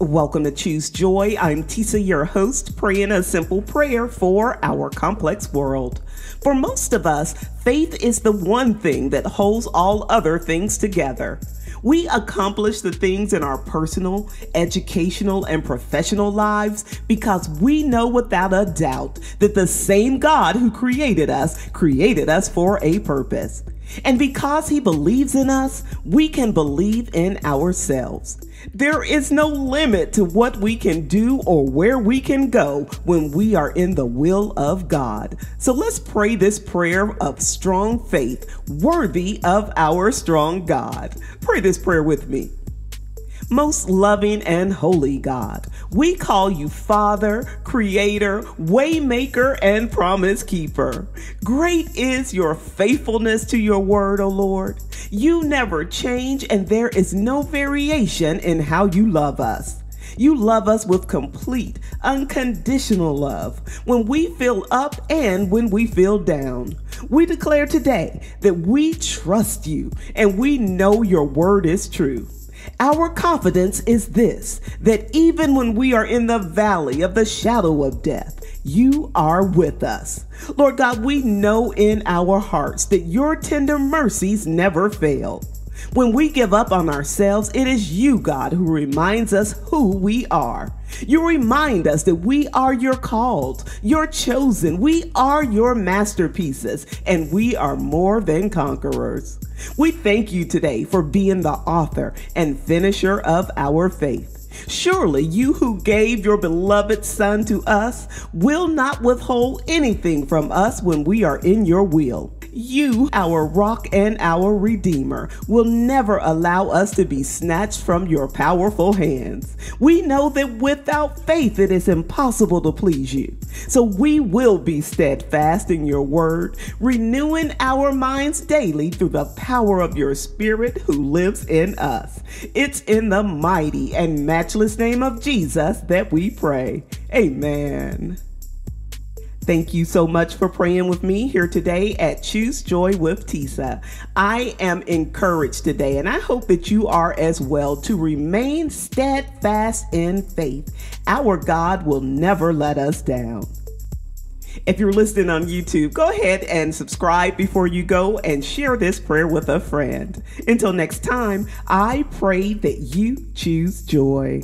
Welcome to Choose Joy. I'm Tisa, your host, praying a simple prayer for our complex world. For most of us, faith is the one thing that holds all other things together. We accomplish the things in our personal, educational, and professional lives because we know without a doubt that the same God who created us created us for a purpose. And because he believes in us, we can believe in ourselves. There is no limit to what we can do or where we can go when we are in the will of God. So let's pray this prayer of strong faith, worthy of our strong God. Pray this prayer with me. Most loving and holy God, we call you Father, Creator, Waymaker, and Promise Keeper. Great is your faithfulness to your word, O Lord. You never change, and there is no variation in how you love us. You love us with complete, unconditional love when we feel up and when we feel down. We declare today that we trust you and we know your word is true. Our confidence is this that even when we are in the valley of the shadow of death, you are with us. Lord God, we know in our hearts that your tender mercies never fail. When we give up on ourselves, it is you, God, who reminds us who we are. You remind us that we are your called, your chosen, we are your masterpieces, and we are more than conquerors. We thank you today for being the author and finisher of our faith. Surely you who gave your beloved Son to us will not withhold anything from us when we are in your will. You, our rock and our redeemer, will never allow us to be snatched from your powerful hands. We know that without faith it is impossible to please you. So we will be steadfast in your word, renewing our minds daily through the power of your spirit who lives in us. It's in the mighty and matchless name of Jesus that we pray. Amen. Thank you so much for praying with me here today at Choose Joy with Tisa. I am encouraged today, and I hope that you are as well to remain steadfast in faith. Our God will never let us down. If you're listening on YouTube, go ahead and subscribe before you go and share this prayer with a friend. Until next time, I pray that you choose joy.